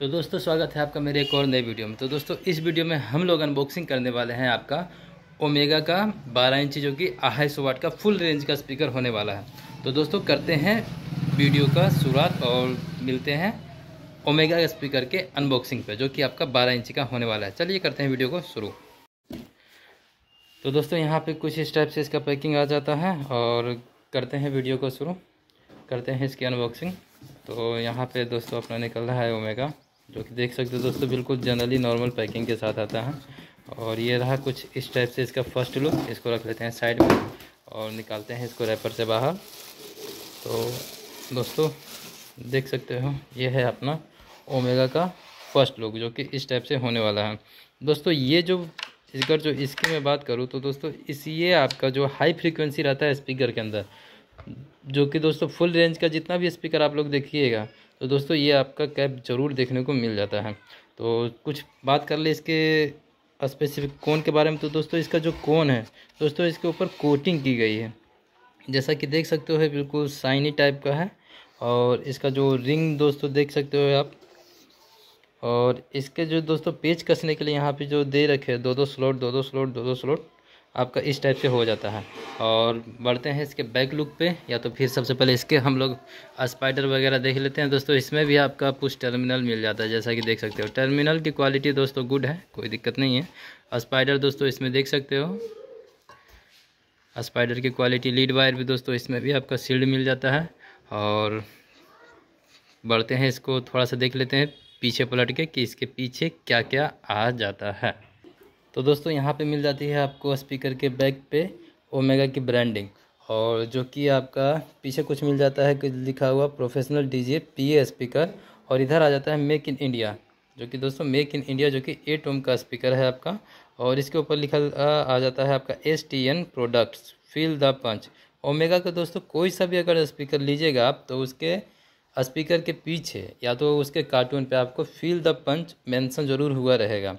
तो दोस्तों, स्वागत है आपका मेरे एक और नए वीडियो में। तो दोस्तों, इस वीडियो में हम लोग अनबॉक्सिंग करने वाले हैं आपका ओमेगा का 12 इंची, जो कि अढ़ाई सौ वाट का फुल रेंज का स्पीकर होने वाला है। तो दोस्तों, करते हैं वीडियो का शुरुआत और मिलते हैं ओमेगा के स्पीकर के अनबॉक्सिंग पे, जो कि आपका 12 इंची का होने वाला है। चलिए करते हैं वीडियो को शुरू। तो दोस्तों, यहाँ पे कुछ इस टाइप से इसका पैकिंग आ जाता है और करते हैं वीडियो को शुरू। करते हैं इसकी अनबॉक्सिंग तो यहाँ पे दोस्तों, अपना निकल रहा है ओमेगा जो कि देख सकते हो दोस्तों, बिल्कुल जनरली नॉर्मल पैकिंग के साथ आता है। और ये रहा कुछ इस टाइप से इसका फ़र्स्ट लुक इसको रख लेते हैं साइड में और निकालते हैं इसको रैपर से बाहर। तो दोस्तों, देख सकते हो, ये है अपना ओमेगा का फ़र्स्ट लुक जो कि इस टाइप से होने वाला है। दोस्तों, ये जो स्पीकर जो इसकी मैं बात करूँ तो दोस्तों, इस, ये आपका जो हाई फ्रिक्वेंसी रहता है स्पीकर के अंदर जो कि दोस्तों फुल रेंज का जितना भी स्पीकर आप लोग देखिएगा तो दोस्तों ये आपका कैप ज़रूर देखने को मिल जाता है। तो कुछ बात कर ले इसके स्पेसिफिक कोन के बारे में। तो दोस्तों इसका जो कोन है, दोस्तों इसके ऊपर कोटिंग की गई है। जैसा कि देख सकते हो बिल्कुल साइनी टाइप का है और इसका जो रिंग दोस्तों देख सकते हो आप। और इसके जो दोस्तों पेज कसने के लिए यहाँ पे जो दे रखे हैं दो दो स्लॉट दो दो स्लॉट दो दो स्लॉट आपका इस टाइप से हो जाता है। और बढ़ते हैं इसके बैक लुक पे, या तो फिर सबसे पहले इसके हम लोग स्पाइडर वगैरह देख लेते हैं। दोस्तों, इसमें भी आपका पुश टर्मिनल मिल जाता है, जैसा कि देख सकते हो। टर्मिनल की क्वालिटी दोस्तों गुड है, कोई दिक्कत नहीं है। स्पाइडर दोस्तों, इसमें देख सकते हो। स्पाइडर की क्वालिटी लीड वायर भी दोस्तों, इसमें भी आपका सील्ड मिल जाता है। और बढ़ते हैं इसको, थोड़ा सा देख लेते हैं पीछे पलट के कि इसके पीछे क्या क्या आ जाता है। तो दोस्तों, यहाँ पे मिल जाती है आपको स्पीकर के बैक पे ओमेगा की ब्रांडिंग और जो कि आपका पीछे कुछ मिल जाता है कि लिखा हुआ प्रोफेशनल डीजे पीए स्पीकर और इधर आ जाता है मेक इन इंडिया जो कि दोस्तों मेक इन इंडिया जो कि एट ओम का स्पीकर है आपका। और इसके ऊपर लिखा, आ जाता है आपका S T N products feel the punch omega का दोस्तों, कोई सा भी अगर स्पीकर लीजिएगा आप तो उसके स्पीकर के पीछे या तो उसके कार्टून पे आपको फील द पंच मेंशन ज़रूर हुआ रहेगा।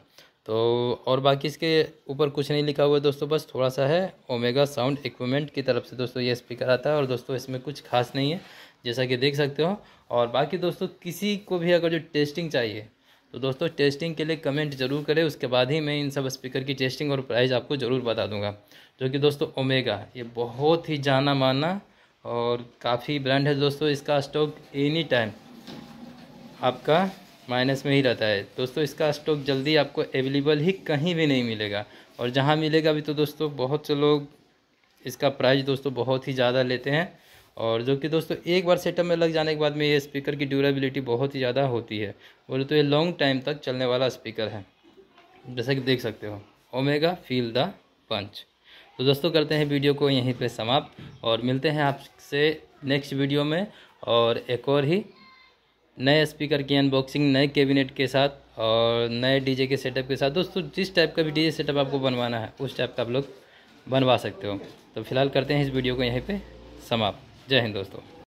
तो और बाकी इसके ऊपर कुछ नहीं लिखा हुआ है दोस्तों, बस थोड़ा सा है ओमेगा साउंड इक्विपमेंट की तरफ़ से दोस्तों ये स्पीकर आता है और दोस्तों इसमें कुछ खास नहीं है, जैसा कि देख सकते हो। और बाकी दोस्तों किसी को भी अगर जो टेस्टिंग चाहिए तो दोस्तों टेस्टिंग के लिए कमेंट ज़रूर करें, उसके बाद ही मैं इन सब स्पीकर की टेस्टिंग और प्राइस आपको ज़रूर बता दूँगा। जो कि दोस्तों ओमेगा ये बहुत ही जाना माना और काफ़ी ब्रांड है दोस्तों, इसका स्टॉक एनी टाइम आपका माइनस में ही रहता है। दोस्तों, इसका स्टॉक जल्दी आपको अवेलेबल ही कहीं भी नहीं मिलेगा। और जहाँ मिलेगा भी तो दोस्तों, बहुत से लोग इसका प्राइस दोस्तों बहुत ही ज़्यादा लेते हैं। और जो कि दोस्तों, एक बार सेटअप में लग जाने के बाद में ये स्पीकर की ड्यूरेबिलिटी बहुत ही ज़्यादा होती है। बोले तो ये लॉन्ग टाइम तक चलने वाला स्पीकर है। जैसा कि देख सकते हो ओमेगा फील द पंच तो दोस्तों, करते हैं वीडियो को यहीं पे समाप्त। और मिलते हैं आपसे नेक्स्ट वीडियो में। और एक और ही नए स्पीकर की अनबॉक्सिंग नए कैबिनेट के साथ और नए डीजे के सेटअप के साथ। दोस्तों, जिस टाइप का भी डीजे सेटअप आपको बनवाना है, उस टाइप का आप लोग बनवा सकते हो। तो फ़िलहाल करते हैं इस वीडियो को यहीं पे समाप्त। जय हिंद दोस्तों।